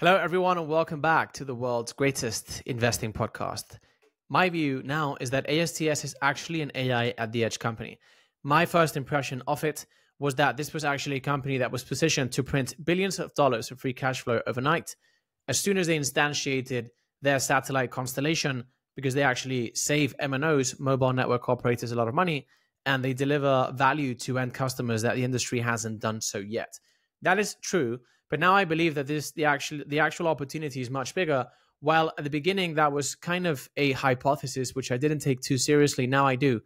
Hello, everyone, and welcome back to the world's greatest investing podcast. My view now is that ASTS is actually an AI at the edge company. My first impression of it was that this was actually a company that was positioned to print billions of dollars of free cash flow overnight. As soon as they instantiated their satellite constellation, because they actually save MNOs, mobile network operators, a lot of money, and they deliver value to end customers that the industry hasn't done so yet. That is true but now I believe that this the actual the actual opportunity is much bigger. While at the beginning that was kind of a hypothesis which I didn't take too seriously, now I do,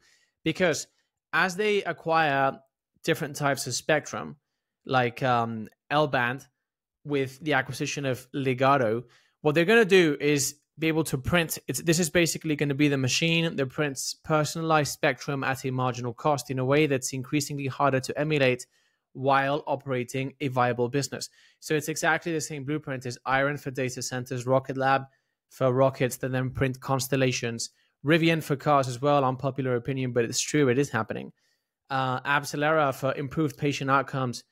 because as they acquire different types of spectrum, like um, L band, with the acquisition of Ligado, what they're going to do is be able to print. This is basically going to be the machine that prints personalized spectrum at a marginal cost in a way that's increasingly harder to emulate while operating a viable business. So it's exactly the same blueprint as Iron for data centers, Rocket Lab for rockets that then print constellations, Rivian for cars as well, unpopular opinion, but it's true, it is happening. Uh, AbCellera for improved patient outcomes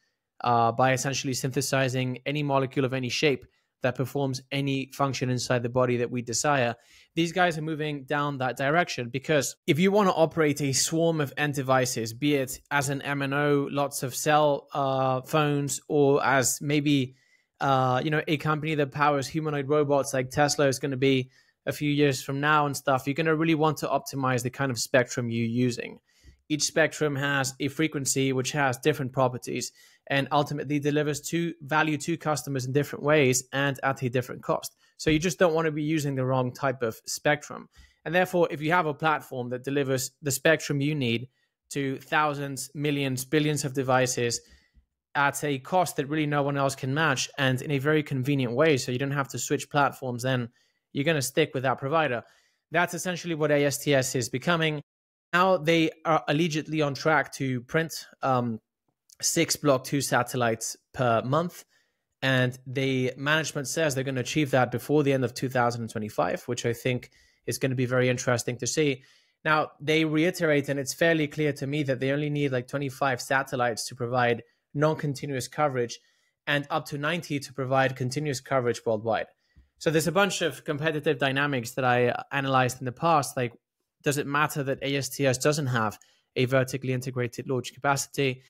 uh, by essentially synthesizing any molecule of any shape that performs any function inside the body that we desire. These guys are moving down that direction because if you want to operate a swarm of end devices, be it as an MNO, lots of cell uh, phones, or as maybe uh, you know a company that powers humanoid robots like Tesla is going to be a few years from now and stuff, you're going to really want to optimize the kind of spectrum you're using. Each spectrum has a frequency which has different properties and ultimately delivers to value to customers in different ways and at a different cost. So you just don't want to be using the wrong type of spectrum. And therefore, if you have a platform that delivers the spectrum you need to thousands, millions, billions of devices at a cost that really no one else can match and in a very convenient way, so you don't have to switch platforms, then you're going to stick with that provider. That's essentially what ASTS is becoming now they are allegedly on track to print um, six Block 2 satellites per month. And the management says they're going to achieve that before the end of 2025, which I think is going to be very interesting to see. Now, they reiterate, and it's fairly clear to me that they only need like 25 satellites to provide non continuous coverage and up to 90 to provide continuous coverage worldwide. So there's a bunch of competitive dynamics that I analyzed in the past, like does it matter that ASTS doesn't have a vertically integrated launch capacity?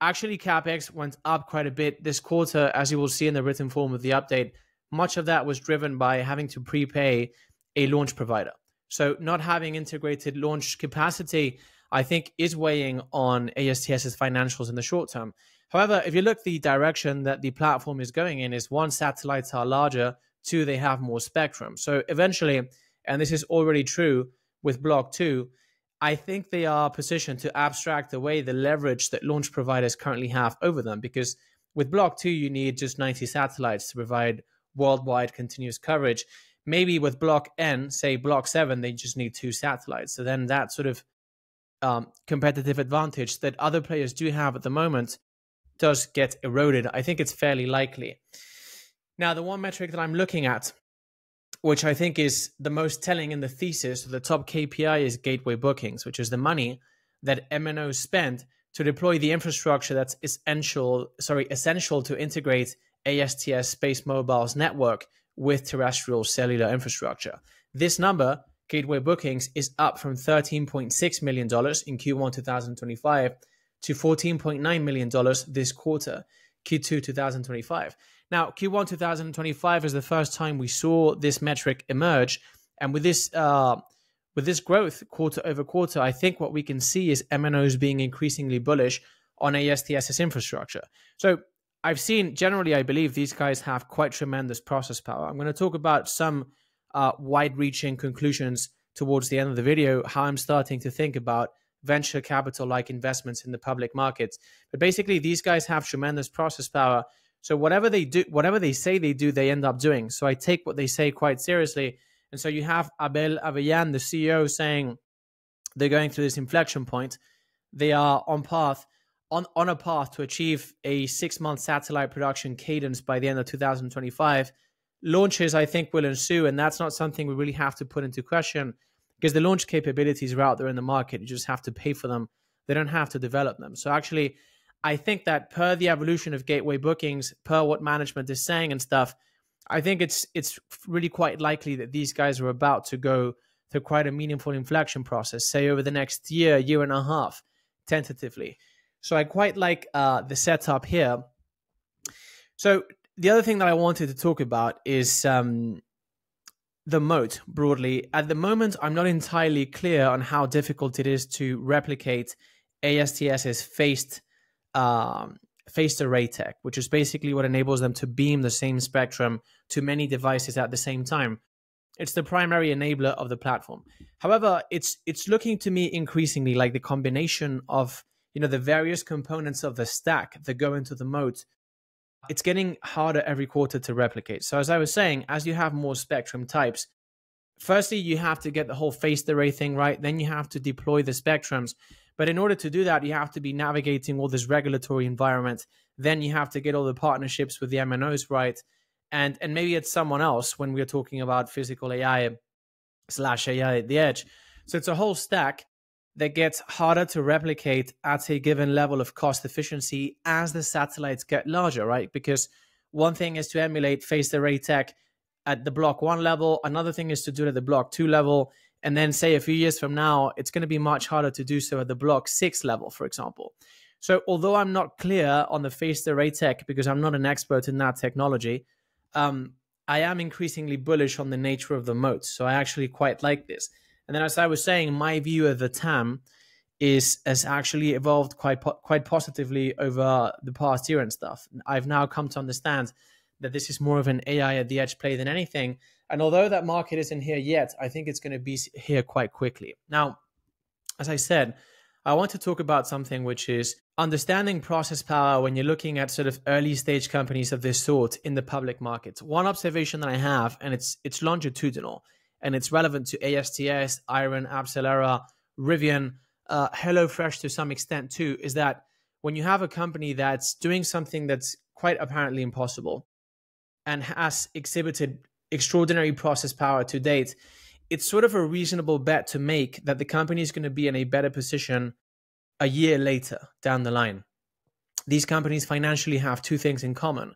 Actually, CapEx went up quite a bit this quarter, as you will see in the written form of the update. Much of that was driven by having to prepay a launch provider. So, not having integrated launch capacity, I think, is weighing on ASTS's financials in the short term. However, if you look the direction that the platform is going in, is one, satellites are larger, two, they have more spectrum. So, eventually, and this is already true, with Block 2, I think they are positioned to abstract away the leverage that launch providers currently have over them because with Block 2, you need just 90 satellites to provide worldwide continuous coverage. Maybe with Block N, say Block 7, they just need two satellites. So then that sort of um, competitive advantage that other players do have at the moment does get eroded. I think it's fairly likely. Now, the one metric that I'm looking at which I think is the most telling in the thesis, the top KPI is gateway bookings, which is the money that MNOs spend to deploy the infrastructure that's essential, sorry, essential to integrate ASTS Space Mobile's network with terrestrial cellular infrastructure. This number, gateway bookings, is up from $13.6 million in Q1 2025 to $14.9 million this quarter, Q2 2025. Now, Q1 2025 is the first time we saw this metric emerge, and with this uh, with this growth quarter over quarter, I think what we can see is MNOs being increasingly bullish on ASTS's infrastructure. So I've seen generally, I believe these guys have quite tremendous process power. I'm going to talk about some uh, wide-reaching conclusions towards the end of the video. How I'm starting to think about venture capital like investments in the public markets. But basically, these guys have tremendous process power so whatever they do, whatever they say they do, they end up doing. So I take what they say quite seriously. And so you have Abel Avellan, the CEO, saying they're going through this inflection point. They are on path, on, on a path to achieve a six month satellite production cadence by the end of 2025. Launches, I think, will ensue, and that's not something we really have to put into question because the launch capabilities are out there in the market. You just have to pay for them. They don't have to develop them. So actually, I think that per the evolution of gateway bookings, per what management is saying and stuff, I think it's it's really quite likely that these guys are about to go through quite a meaningful inflection process, say over the next year, year and a half, tentatively. So I quite like uh, the setup here. So the other thing that I wanted to talk about is um, the moat broadly. At the moment, I'm not entirely clear on how difficult it is to replicate ASTS's phased um, phased array tech, which is basically what enables them to beam the same spectrum to many devices at the same time. It's the primary enabler of the platform. However, it's it's looking to me increasingly like the combination of you know the various components of the stack that go into the moat. It's getting harder every quarter to replicate. So as I was saying, as you have more spectrum types, firstly you have to get the whole phased array thing right. Then you have to deploy the spectrums. But in order to do that, you have to be navigating all this regulatory environment. Then you have to get all the partnerships with the MNOs right. And and maybe it's someone else when we're talking about physical AI slash AI at the edge. So it's a whole stack that gets harder to replicate at a given level of cost efficiency as the satellites get larger, right? Because one thing is to emulate phased array tech at the block one level, another thing is to do it at the block two level, and then say a few years from now it's going to be much harder to do so at the block six level for example. So although i'm not clear on the phased array tech because i'm not an expert in that technology um, i am increasingly bullish on the nature of the moats so i actually quite like this. And then as i was saying my view of the tam is has actually evolved quite quite positively over the past year and stuff. I've now come to understand that this is more of an ai at the edge play than anything and although that market isn't here yet, I think it's going to be here quite quickly. Now, as I said, I want to talk about something which is understanding process power when you're looking at sort of early stage companies of this sort in the public markets. One observation that I have, and it's it's longitudinal, and it's relevant to ASTS, Iron, AbCellera, Rivian, uh, HelloFresh to some extent too, is that when you have a company that's doing something that's quite apparently impossible and has exhibited extraordinary process power to date, it's sort of a reasonable bet to make that the company is going to be in a better position a year later down the line. These companies financially have two things in common.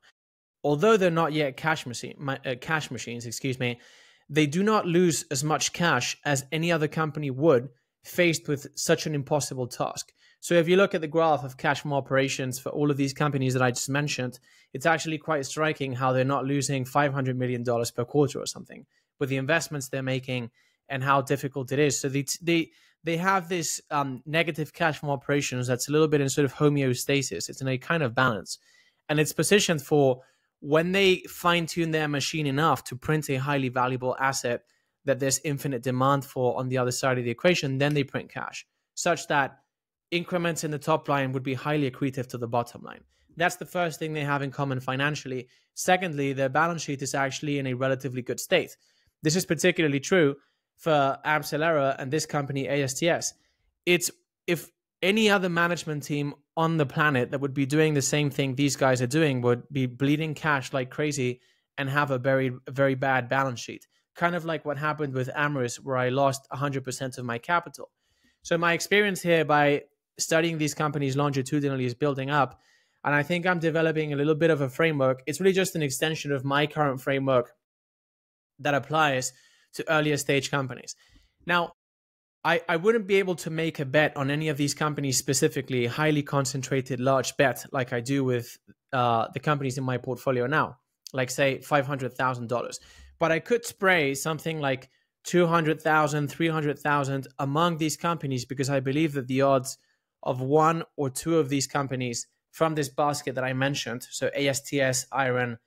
Although they're not yet cash machine, uh, cash machines, excuse me, they do not lose as much cash as any other company would faced with such an impossible task. So if you look at the graph of cash from operations for all of these companies that I just mentioned, it's actually quite striking how they're not losing $500 million per quarter or something with the investments they're making and how difficult it is. So they, they, they have this um, negative cash from operations that's a little bit in sort of homeostasis. It's in a kind of balance. And it's positioned for when they fine tune their machine enough to print a highly valuable asset that there's infinite demand for on the other side of the equation, then they print cash such that increments in the top line would be highly accretive to the bottom line. That's the first thing they have in common financially. Secondly, their balance sheet is actually in a relatively good state. This is particularly true for AbCellera and this company ASTS. It's if any other management team on the planet that would be doing the same thing these guys are doing would be bleeding cash like crazy and have a very very bad balance sheet. Kind of like what happened with Amyris where I lost 100% of my capital. So my experience here by studying these companies longitudinally is building up. And I think I'm developing a little bit of a framework. It's really just an extension of my current framework that applies to earlier stage companies. Now, I, I wouldn't be able to make a bet on any of these companies specifically, highly concentrated, large bet like I do with uh, the companies in my portfolio now, like say $500,000. But I could spray something like 200,000, 300,000 among these companies because I believe that the odds of one or two of these companies from this basket that I mentioned, so ASTS, Iron,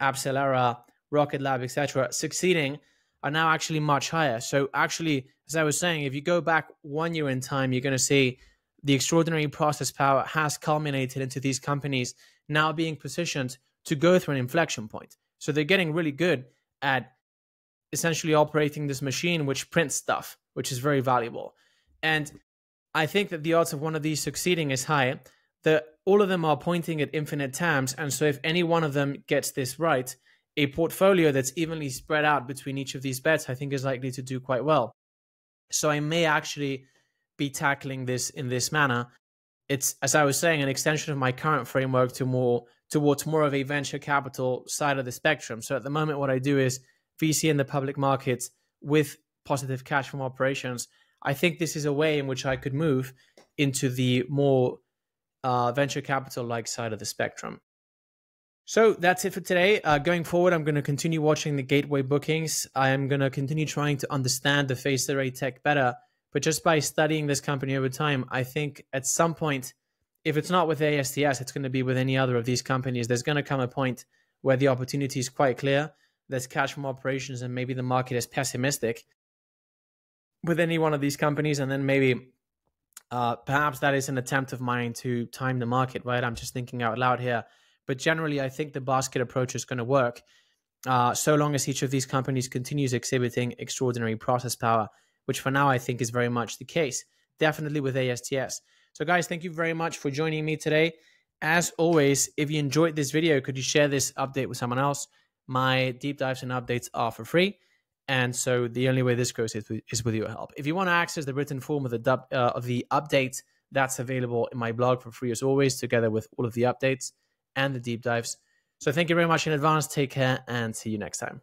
AbCellera, Rocket Lab, etc., succeeding are now actually much higher. So actually, as I was saying, if you go back one year in time, you're going to see the extraordinary process power has culminated into these companies now being positioned to go through an inflection point. So they're getting really good at essentially operating this machine which prints stuff, which is very valuable. And I think that the odds of one of these succeeding is high. That all of them are pointing at infinite TAMs, and so if any one of them gets this right, a portfolio that's evenly spread out between each of these bets, I think, is likely to do quite well. So I may actually be tackling this in this manner. It's, as I was saying, an extension of my current framework to more towards more of a venture capital side of the spectrum. So at the moment, what I do is VC in the public markets with positive cash from operations. I think this is a way in which I could move into the more uh, venture capital like side of the spectrum. So that's it for today. Uh, going forward, I'm going to continue watching the gateway bookings. I am going to continue trying to understand the phased array tech better. But just by studying this company over time, I think at some point, if it's not with ASTS, it's going to be with any other of these companies. There's going to come a point where the opportunity is quite clear. There's cash from operations, and maybe the market is pessimistic with any one of these companies. And then maybe uh, perhaps that is an attempt of mine to time the market, right? I'm just thinking out loud here. But generally, I think the basket approach is going to work uh, so long as each of these companies continues exhibiting extraordinary process power, which for now I think is very much the case, definitely with ASTS. So, guys, thank you very much for joining me today. As always, if you enjoyed this video, could you share this update with someone else? My deep dives and updates are for free. And so the only way this goes is with, is with your help. If you want to access the written form of the, uh, of the update, that's available in my blog for free as always, together with all of the updates and the deep dives. So thank you very much in advance. Take care and see you next time.